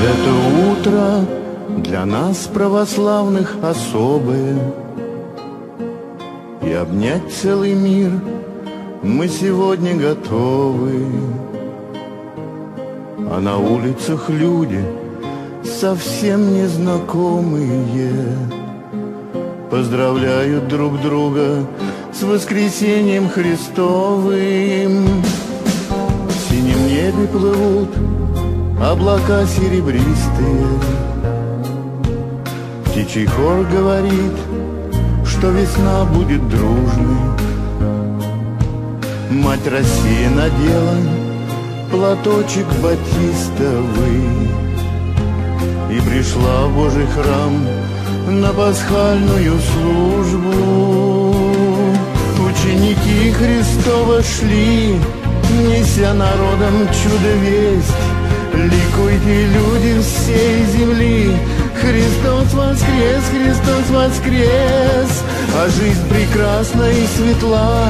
Это утро для нас, православных, особое. И обнять целый мир мы сегодня готовы. А на улицах люди совсем незнакомые. Поздравляют друг друга с воскресением Христовым. В синем небе плывут облака серебристые. Птичий хор говорит, что весна будет дружной. Мать Россия надела платочек батистовый. И пришла в Божий храм на пасхальную службу. Ученики Христова шли, неся народам чудо весть Ликуйте, люди всей земли, Христос воскрес, Христос воскрес, А жизнь прекрасна и светла,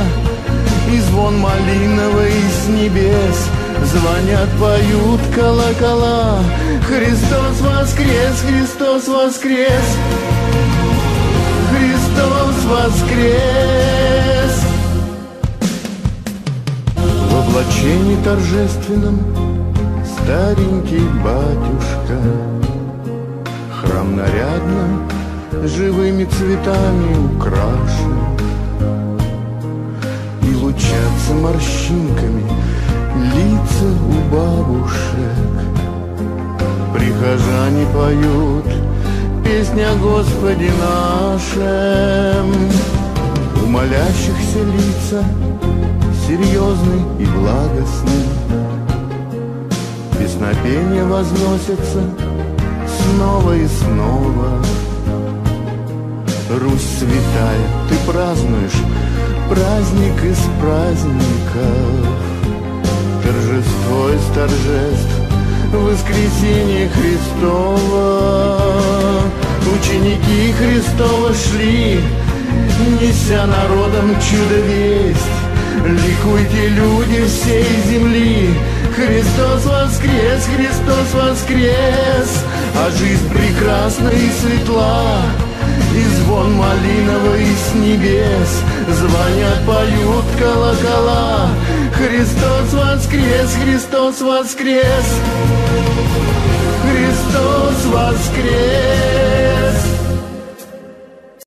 И звон малиновый с небес. Звонят, поют колокола, Христос воскрес, Христос воскрес, Христос воскрес. В облачении торжественном старенький батюшка Храм нарядно живыми цветами украшен. И лучатся морщинками лица у бабушек. Прихожане поют песня Господи нашем. У молящихся лица серьезный и благостный Песнопения возносятся снова и снова. Русь святая, ты празднуешь праздник из праздников. Торжество из торжеств, воскресение Христова. Ученики Христова шли, неся народам чудо весть Ликуйте, люди всей земли, Христос воскрес, Христос воскрес, А жизнь прекрасна и светла, И звон малиновый с небес, Звонят, поют колокола, Христос воскрес, Христос воскрес.